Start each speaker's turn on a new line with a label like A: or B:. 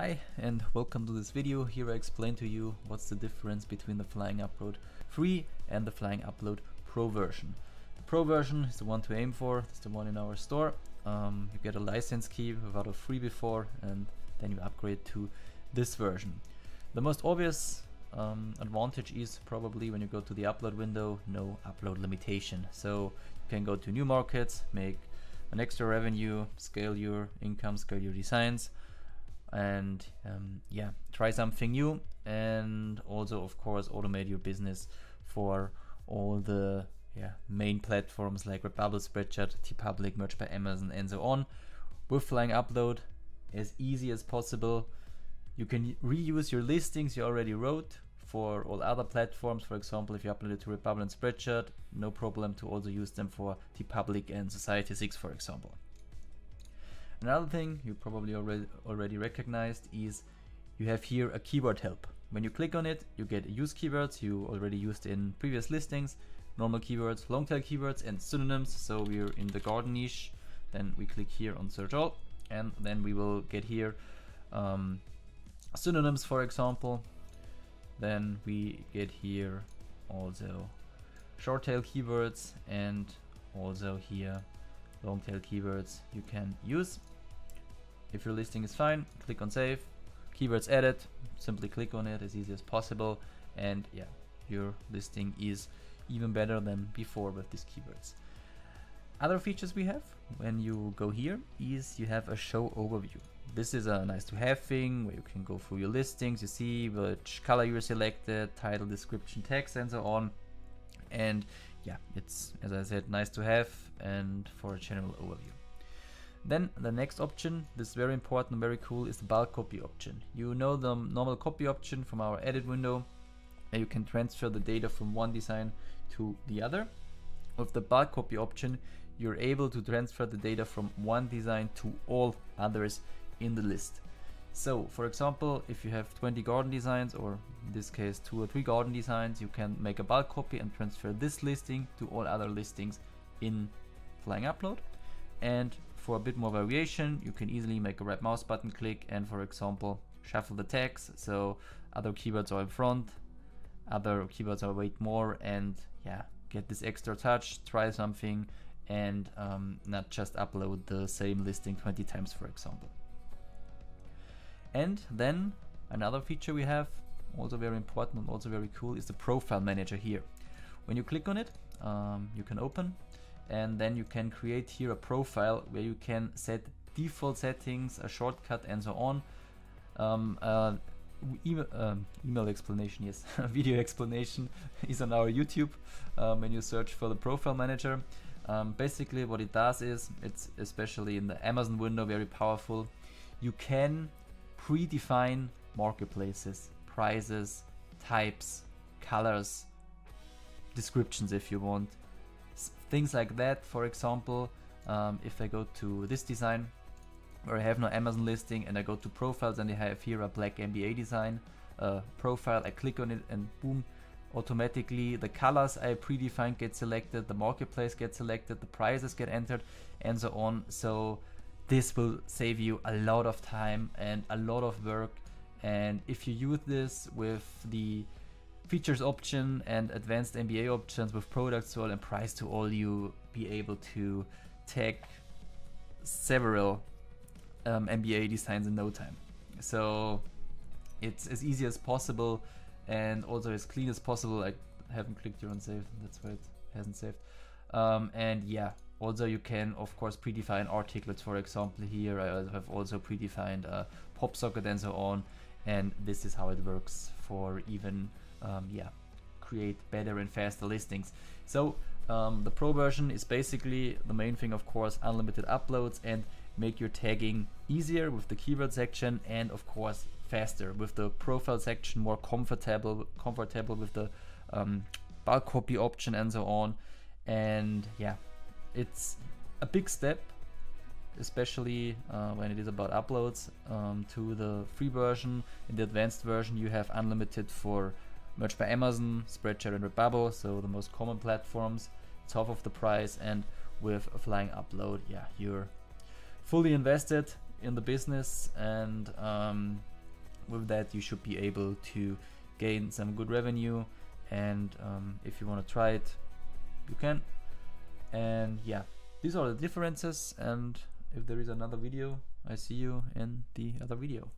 A: Hi and welcome to this video. Here I explain to you what's the difference between the Flying Upload Free and the Flying Upload Pro version. The Pro version is the one to aim for, it's the one in our store. Um, you get a license key without a free before and then you upgrade to this version. The most obvious um, advantage is probably when you go to the upload window, no upload limitation. So you can go to new markets, make an extra revenue, scale your income, scale your designs, and um, yeah try something new and also of course automate your business for all the yeah main platforms like Redbubble, Spreadshirt, TeePublic, Merch by Amazon and so on with Flying Upload as easy as possible. You can reuse your listings you already wrote for all other platforms. For example, if you upload it to Redbubble and Spreadshirt, no problem to also use them for TeePublic and Society6 for example. Another thing you probably already, already recognized is you have here a keyword help. When you click on it, you get use keywords you already used in previous listings, normal keywords, long tail keywords, and synonyms. So we're in the garden niche. Then we click here on search all, and then we will get here um, synonyms, for example. Then we get here also short tail keywords and also here long tail keywords you can use. If your listing is fine, click on save, keywords edit, simply click on it as easy as possible and yeah, your listing is even better than before with these keywords. Other features we have when you go here is you have a show overview. This is a nice to have thing where you can go through your listings, you see which color you selected, title, description, text and so on. And yeah, it's as I said, nice to have and for a general overview. Then the next option, this is very important, very cool, is the bulk copy option. You know the normal copy option from our edit window. And you can transfer the data from one design to the other. With the bulk copy option, you're able to transfer the data from one design to all others in the list. So for example, if you have 20 garden designs or in this case two or three garden designs, you can make a bulk copy and transfer this listing to all other listings in Flying Upload. And for a bit more variation, you can easily make a right mouse button click and for example, shuffle the text. So other keywords are in front, other keywords are weight more and yeah, get this extra touch, try something and um, not just upload the same listing 20 times, for example. And then another feature we have, also very important and also very cool, is the profile manager here. When you click on it, um, you can open and then you can create here a profile where you can set default settings, a shortcut and so on. Um, uh, email, um, email, explanation, yes, video explanation is on our YouTube um, when you search for the profile manager. Um, basically what it does is, it's especially in the Amazon window very powerful, you can predefine marketplaces, prices, types, colors, descriptions if you want, things like that. For example, um, if I go to this design where I have no Amazon listing and I go to profiles and I have here a black MBA design uh, profile, I click on it and boom, automatically the colors I predefined get selected, the marketplace gets selected, the prices get entered and so on. So this will save you a lot of time and a lot of work and if you use this with the features option and advanced MBA options with products all and price to all, you be able to tag several um, MBA designs in no time. So it's as easy as possible and also as clean as possible. I haven't clicked here on save, that's why it hasn't saved. Um, and yeah, also you can of course predefine articles. For example, here I have also predefined a pop socket and so on. And this is how it works for even um, yeah, create better and faster listings. So um, the pro version is basically the main thing, of course, unlimited uploads and make your tagging easier with the keyword section and of course faster with the profile section, more comfortable, comfortable with the um, bulk copy option and so on. And yeah, it's a big step especially uh, when it is about uploads um, to the free version. In the advanced version you have unlimited for Merch by Amazon, Spreadshirt and Redbubble, so the most common platforms. It's half of the price and with a flying upload, yeah, you're fully invested in the business and um, with that you should be able to gain some good revenue and um, if you want to try it you can and yeah these are the differences and if there is another video, I see you in the other video.